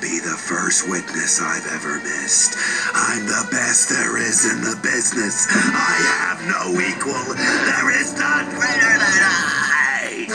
be the first witness I've ever missed. I'm the best there is in the business. I have no equal. There is none greater than I.